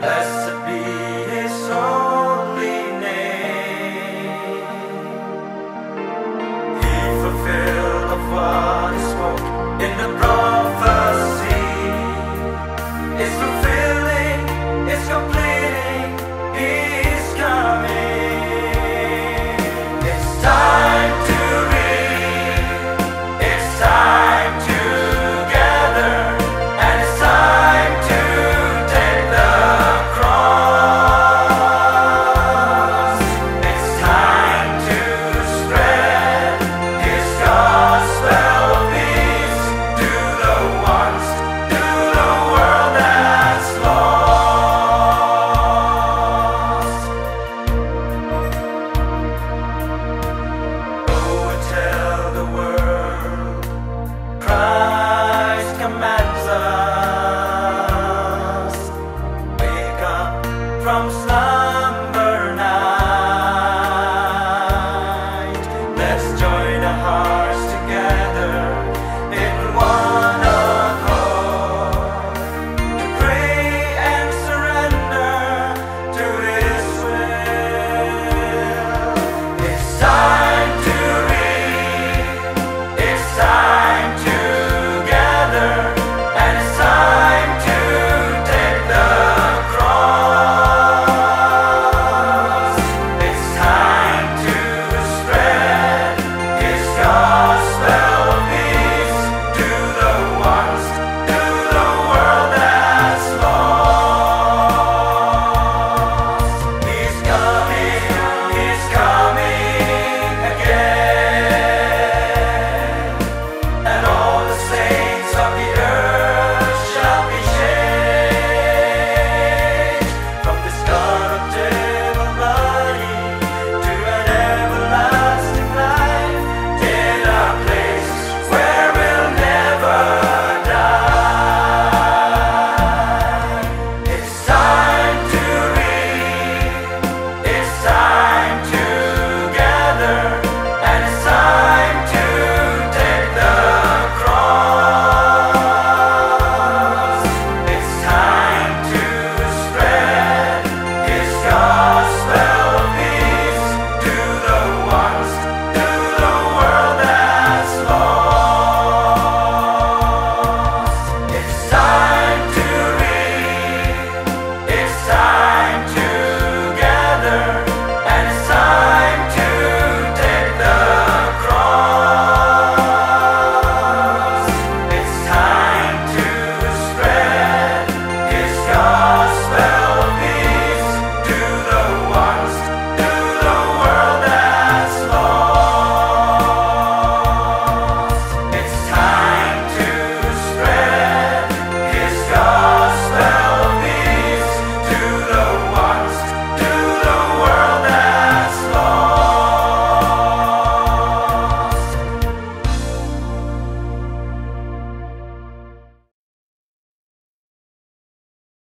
Blessed be.